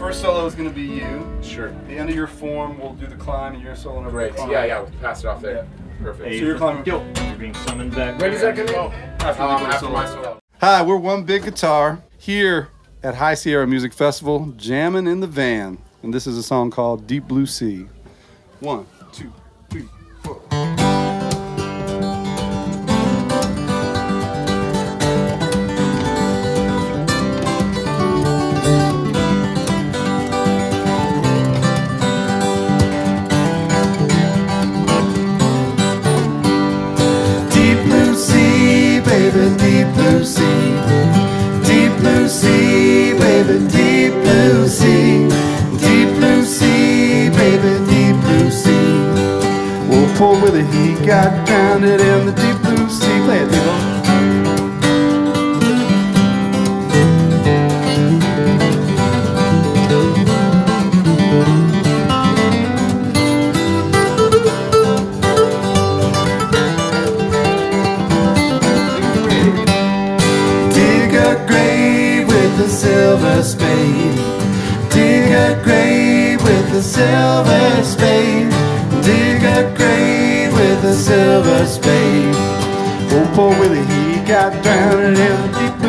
first solo is gonna be you. Sure. The end of your form, we'll do the climb, and you're soloing over Great. the climb. Yeah, yeah. We'll pass it off there. Perfect. So you're climbing. Yo, you're being summoned back. When does that come in? After, Um, the after solo. my solo. Hi, we're One Big Guitar here at High Sierra Music Festival, jamming in the van, and this is a song called Deep Blue Sea. One, two, baby, deep blue sea. Deep blue sea, baby, deep blue sea. Deep blue sea, baby, deep blue sea. Oh, poor Willie, he got drowned in the deep blue sea. Play it, people. Silver spade. Dig a grave with a silver spade. Oh, poor Willie, he got drowned in the deep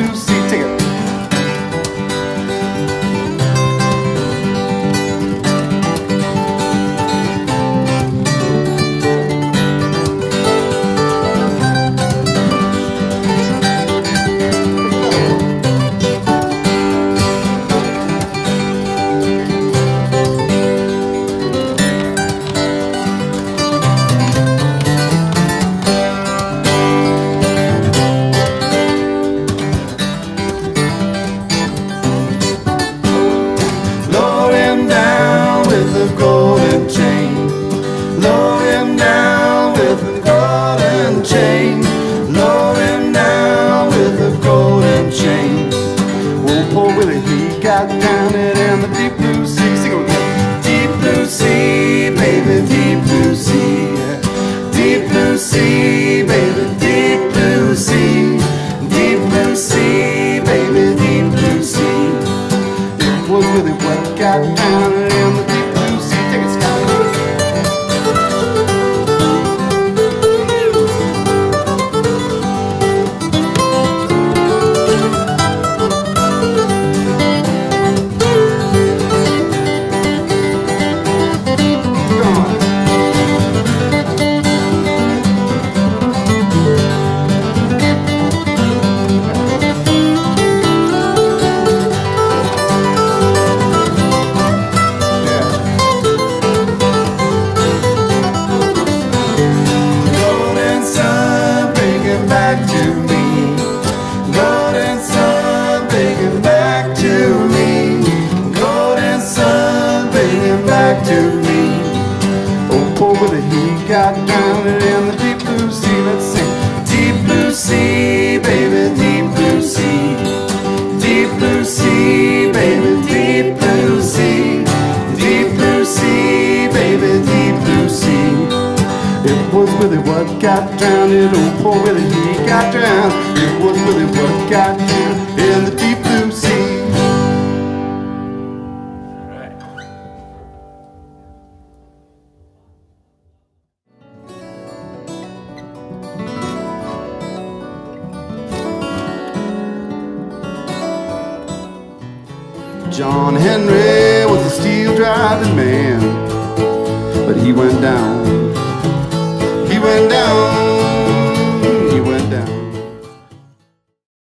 Willie, he got down it in the deep blue sea. Sing it with me. Deep blue sea, baby, deep blue sea. Deep blue sea, baby, deep blue sea. Deep blue sea, baby, deep blue sea. It was Willie what got down in the down in the deep blue sea. Let's sing. Deep blue sea, baby, deep blue sea. Deep blue sea, baby, deep blue sea. Deep blue sea, baby, deep blue sea. It was Willie what got drowned. It Oh, poor Willie, he got drowned. It was Willie what got drowned John Henry was a steel driving man, but he went down. He went down